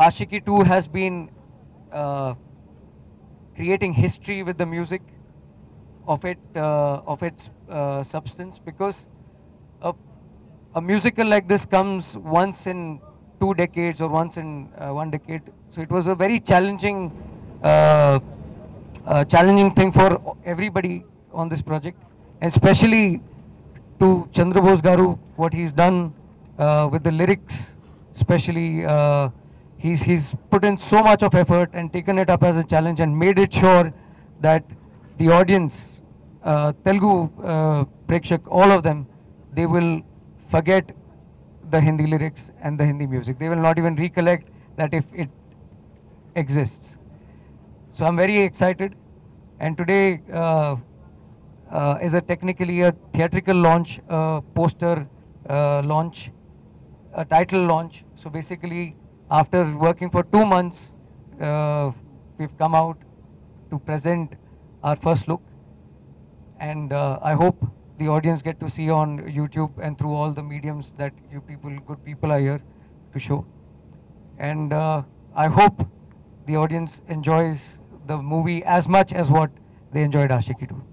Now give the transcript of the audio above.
Aashiqui 2 has been uh, creating history with the music of it uh, of its uh, substance because a, a musical like this comes once in two decades or once in uh, one decade. So it was a very challenging uh, challenging thing for everybody on this project, especially to Chandrabose Garu, what he's done uh, with the lyrics, especially he's, he's put in so much of effort and taken it up as a challenge and made it sure that the audience, uh, Telugu uh, Prekshak, all of them, they will forget the Hindi lyrics and the Hindi music. They will not even recollect that if it exists. So I'm very excited. And today uh, uh, is a technically a theatrical launch, uh, poster uh, launch, a title launch. So basically, after working for two months, uh, we've come out to present our first look. And uh, I hope the audience get to see on YouTube and through all the mediums that you people, good people are here to show. And uh, I hope the audience enjoys the movie as much as what they enjoyed Aashiqui 2.